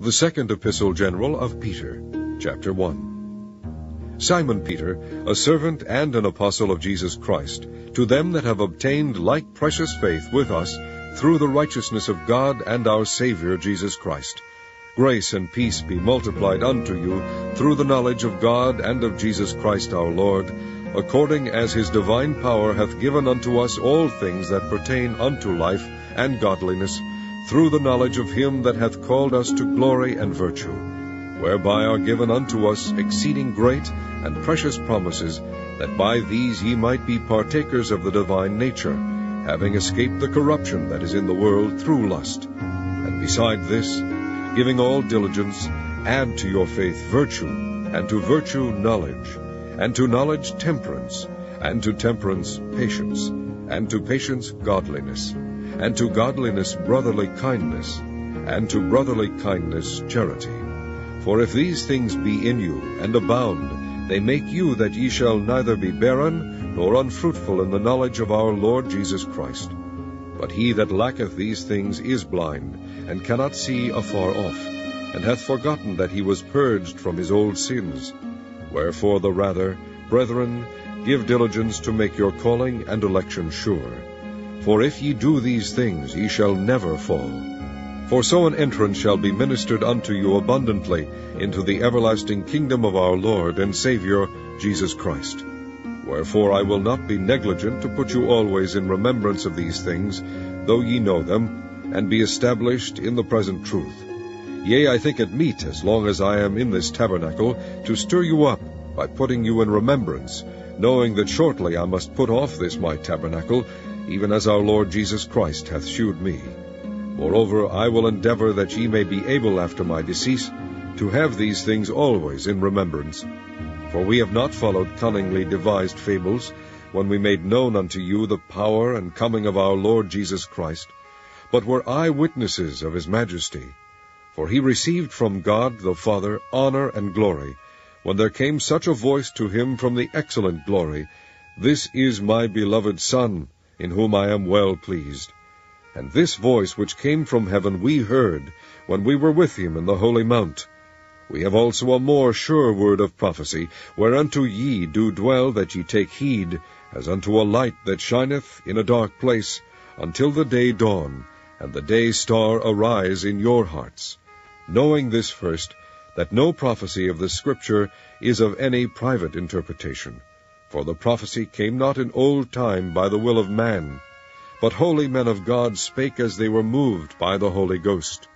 The second epistle general of Peter, chapter 1. Simon Peter, a servant and an apostle of Jesus Christ, to them that have obtained like precious faith with us through the righteousness of God and our Savior Jesus Christ. Grace and peace be multiplied unto you through the knowledge of God and of Jesus Christ our Lord, according as his divine power hath given unto us all things that pertain unto life and godliness, through the knowledge of him that hath called us to glory and virtue, whereby are given unto us exceeding great and precious promises, that by these ye might be partakers of the divine nature, having escaped the corruption that is in the world through lust. And beside this, giving all diligence, add to your faith virtue, and to virtue knowledge, and to knowledge temperance, and to temperance patience, and to patience godliness, and to godliness brotherly kindness, and to brotherly kindness charity. For if these things be in you, and abound, they make you that ye shall neither be barren, nor unfruitful in the knowledge of our Lord Jesus Christ. But he that lacketh these things is blind, and cannot see afar off, and hath forgotten that he was purged from his old sins. Wherefore the rather, brethren, give diligence to make your calling and election sure. For if ye do these things, ye shall never fall. For so an entrance shall be ministered unto you abundantly into the everlasting kingdom of our Lord and Saviour Jesus Christ. Wherefore I will not be negligent to put you always in remembrance of these things, though ye know them, and be established in the present truth. Yea, I think it meet, as long as I am in this tabernacle, to stir you up by putting you in remembrance, knowing that shortly I must put off this my tabernacle, even as our Lord Jesus Christ hath shewed me. Moreover, I will endeavor that ye may be able after my decease to have these things always in remembrance. For we have not followed cunningly devised fables, when we made known unto you the power and coming of our Lord Jesus Christ, but were eye-witnesses of his majesty. For he received from God the Father honor and glory, when there came such a voice to him from the excellent glory, This is my beloved Son, in whom I am well pleased. And this voice which came from heaven we heard, when we were with him in the holy mount. We have also a more sure word of prophecy, whereunto ye do dwell that ye take heed, as unto a light that shineth in a dark place, until the day dawn, and the day star arise in your hearts. Knowing this first, that no prophecy of the Scripture is of any private interpretation. For the prophecy came not in old time by the will of man, but holy men of God spake as they were moved by the Holy Ghost.